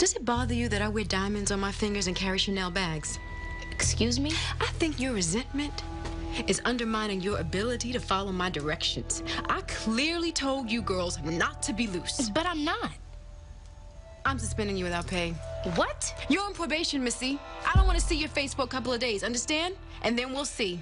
Does it bother you that I wear diamonds on my fingers and carry Chanel bags? Excuse me? I think your resentment is undermining your ability to follow my directions. I clearly told you girls not to be loose. But I'm not. I'm suspending you without pay. What? You're on probation, Missy. I don't want to see your face for a couple of days, understand? And then we'll see.